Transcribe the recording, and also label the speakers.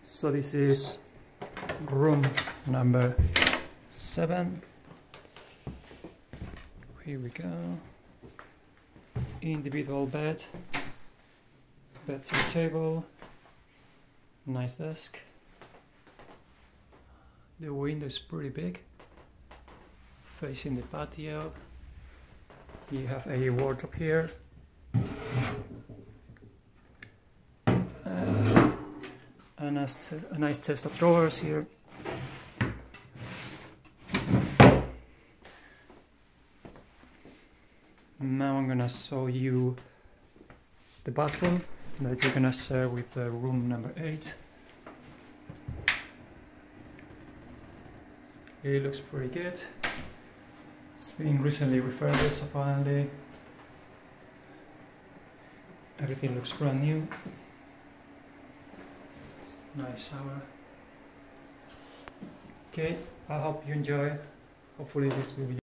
Speaker 1: So this is room number seven. Here we go. Individual bed, bedside table, nice desk. The window is pretty big, facing the patio. You have a wardrobe here. A nice, a nice chest of drawers here. Now I'm gonna show you the bathroom that you're gonna share with uh, room number 8. It looks pretty good. It's been recently refurbished apparently. Everything looks brand new. Nice shower. Okay, I hope you enjoy. Hopefully this will be